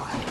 on.